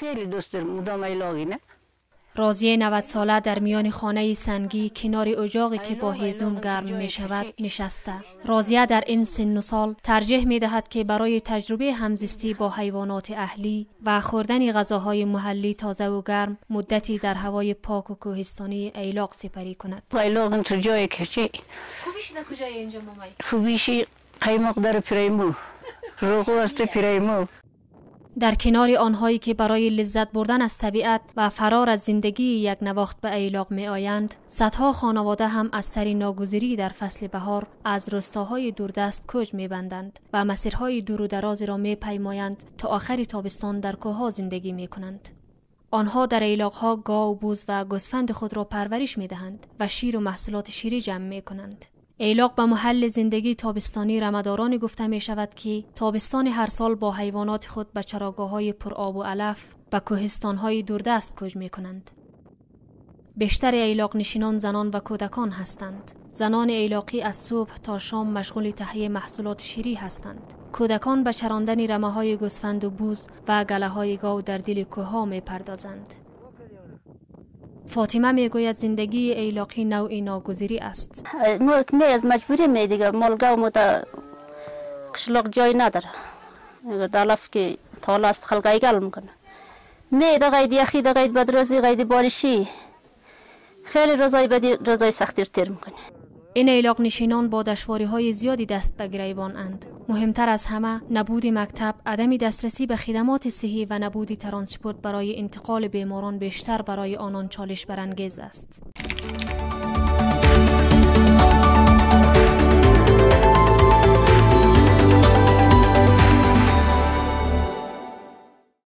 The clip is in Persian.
خیلی دوست دارم مدام ایلاقی نه رازیه 90 ساله در میان خانه سنگی کنار اجاقی که با هیزوم گرم می شود نشسته. رازیه در این سن و سال ترجیح می دهد که برای تجربه همزیستی با حیوانات اهلی و خوردن غذاهای محلی تازه و گرم مدتی در هوای پاک و کوهستانی ایلاق سپری کند. ایلاق تو جای کچی خوبیش در کجای اینجا مامی؟ خوبیش قیمق در پریمو روغو است پریمو در کنار آنهایی که برای لذت بردن از طبیعت و فرار از زندگی یک نواخت به ایلاق می آیند صدها خانواده هم از سری ناگزیری در فصل بهار از رستاهای دوردست کج می بندند و مسیرهای دور و درازی را می پیمایند تا آخر تابستان در کوه زندگی می کنند. آنها در ایلاقها گاو بوز و گوسفند خود را پرورش می دهند و شیر و محصولات شیری جمع می کنند. ایلاق به محل زندگی تابستانی رمداران گفته می شود که تابستان هر سال با حیوانات خود به چراگاه های پر آب و علف و کوهستان های دوردست کج می کنند. بیشتر ایلاق نشینان زنان و کودکان هستند. زنان ایلاقی از صبح تا شام مشغول تهیه محصولات شیری هستند. کودکان به چراندن رمه های گوسفند و بوز و گله های گاو در دل کوه می پردازند. فاطمه می‌گوید زندگی ایلاقی نوعی ناگزیری است. می از مجبوری می دیگه. مالگا و قشلاق جای نداره. دلف که تالا است خلق ایگل می‌کنه. می دا غید یخی دا غید بدرازی غید بارشی. خیلی روزای بدی روزای سختی تیر می‌کنه این ایلاق نشینان با دشواری های زیادی دست به گریبان اند. مهمتر از همه نبود مکتب، عدم دسترسی به خدمات صحی و نبود ترانسپورت برای انتقال بیماران بیشتر برای آنان چالش برانگیز است.